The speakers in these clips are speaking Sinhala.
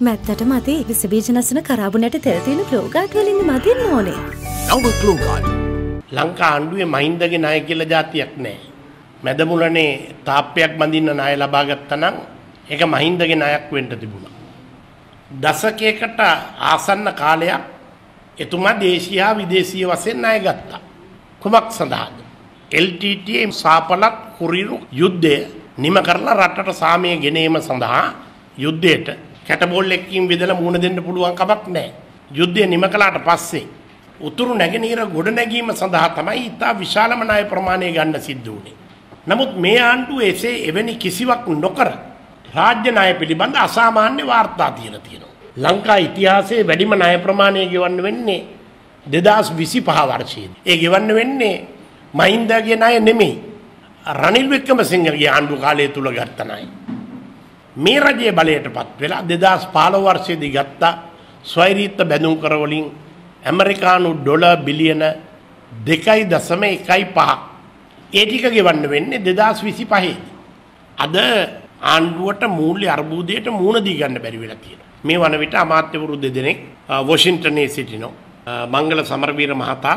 මැත්තට මති විසබීජනසන කරාබුනට තෙල්තියෙන ප්ලෝගාට් වලින්ද මතින්න ඕනේ. නව ක්ලෝගාඩ් ලංකා ආණ්ඩුවේ මහින්දගේ ණය කියලා જાතියක් නැහැ. මැදමුලනේ තාප්පයක් බඳින්න ණය ලබා ගත්තා නම් ඒක මහින්දගේ ණයක් වෙන්න තිබුණා. දශකයකට ආසන්න කාලයක් එතුමා දේශීය හා විදේශීය වශයෙන් ණය ගත්තා. කුමක් සඳහාද? LTTE සාපලත් කුරිරු යුද්ධය නිම කරලා රටට සාමය ගෙනීම සඳහා යුද්ධයට කැටබෝල් එකකින් විදලා මුහුණ දෙන්න පුළුවන් කමක් නැහැ. යුද්ධය නිම කළාට පස්සේ උතුරු නැගෙනහිර ගොඩ නැගීම සඳහා තමයි ඉතා විශාලම ණය ප්‍රමාණය ගන්න සිද්ධ වුණේ. නමුත් මේ ආණ්ඩුව එසේ එවැනි කිසිවක් නොකර රාජ්‍ය ණය පිළිබඳ අසාමාන්‍ය වාර්තා තියලා තියෙනවා. ලංකා ඉතිහාසයේ වැඩිම ණය ප්‍රමාණය ගෙවන්න වෙන්නේ 2025 වර්ෂයේදී. ඒ ගෙවන්න වෙන්නේ මහින්දගේ ණය නෙමෙයි. රනිල් වික්‍රමසිංහගේ ආණ්ඩු කාලය තුල ගත්ත ණය. මේ රජයේ බලයටපත් වෙලා 2015 වර්ෂයේදී ගත්ත ස්වෛරීත්ව බැඳුම් කරවලින් ඇමරිකානු ඩොලර් බිලියන 2.15 ඒ ටික ගෙවන්න වෙන්නේ 2025 අද ආණ්ඩුවට මූල්‍ය අර්බුදයට මූණ දී ගන්න බැරි වෙලා තියෙනවා. මේ වන විට අමාත්‍යවරු දෙදෙනෙක් වොෂින්ටනයේ සිටිනවා. මංගල සමරවීර මහතා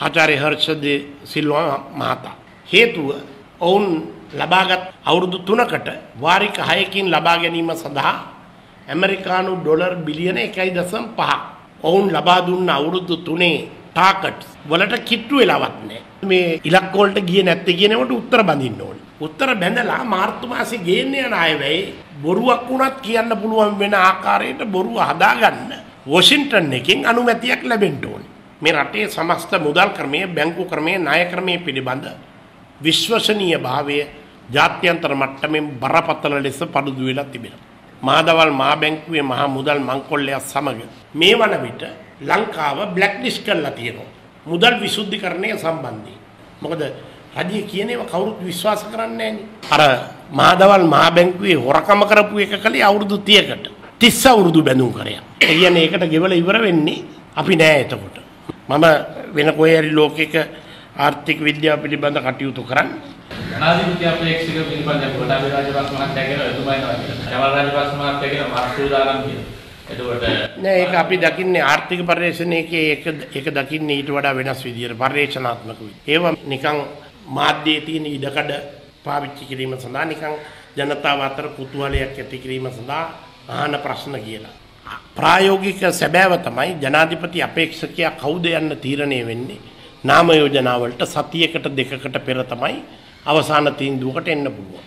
ආචාර්ය හර්ෂද සිල්වා මහතා. හේතුව ඔවුන් ලබාගත් අවුරුදු තුනකට වාරික හයකින් ලබා ගැනීම සඳහා ඇමරිකානු ඩොලර් බිලියන එකයි දසම් පහ. ඔවුන් ලබා දුන්න අවුරුදු තුනේ ටාකට් වලට කිට්ටු වෙලාවත් නෑ. මේ ඉලක්කෝල්ට ගිය නැත්තේ කියනවට උත්තර බඳින්න ඕනේ. උත්තර බැඳලා මාර්තු මාසේ ගේන්න යන අය වෙයි බොරුවක් වුණත් කියන්න පුළුවන් වෙන ආකාරයට බොරුව හදාගන්න වොෂින්ටන් එකෙන් අනුමැතියක් ලැබෙන්න ඕනේ. මේ රටේ සමස්ත මුදල් ක්‍රමය, බැංකු ක්‍රමය, ණය ක්‍රමය පිළිබඳ විශ්වසනීය භාවය ජාත්‍යන්තර මට්ටමින් බරපතල ලෙස පළුදු වෙලා තිබෙනවා. මාදවල් මා බැංකුවේ මහා මුදල් මංකොල්ලයක් සමග මේ වන විට ලංකාව බ්ලැක් ලිස්ට් කරලා තියෙනවා. මුදල් විසුද්ධිකරණය සම්බන්ධයෙන්. මොකද රජය කියන ඒවා කවුරුත් විශ්වාස කරන්නේ අර මාදවල් මහා බැංකුවේ හොරකම කරපු එක කලේ අවුරුදු 30කට 30 අවුරුදු බැඳුම් කරයක්. ඒ කියන්නේ ඒකට ගෙවල ඉවර වෙන්නේ අපි නෑ එතකොට. මම වෙන කොහේ හරි ලෝකයක ආර්ථික විද්‍යාව පිළිබඳ කටයුතු කරන්නේ ජනාධිපති අපේක්ෂක පිළිබඳව ගොඩාබි රාජපක්ෂ මහත්තයා කියන එතුමා එනවා කියලා. ජවල් රාජපක්ෂ මහත්තයා කියන මාර්තු දානම් කියලා. එතකොට නෑ ඒක අපි දකින්නේ ආර්ථික පරිශ්‍රණයකේ ඒක ඒක දකින්නේ ඊට වඩා වෙනස් විදියට පරිශ්‍රණාත්මක විදියට. ඒවා නිකන් මාධ්‍යයේ තියෙන ඉඩකඩ පාවිච්චි කිරීම සඳහා නිකන් ජනතාව අතර කුතුහලයක් ඇති කිරීම සඳහා අහන ප්‍රශ්න කියලා. ප්‍රායෝගික සැබෑව තමයි ජනාධිපති අපේක්ෂකයා කවුද යන්න තීරණය වෙන්නේ. නාම යෝජනාවලට සතියකට දෙකකට පෙර තමයි අවසාන තීන්දුවකට එන්න පුළුවන්.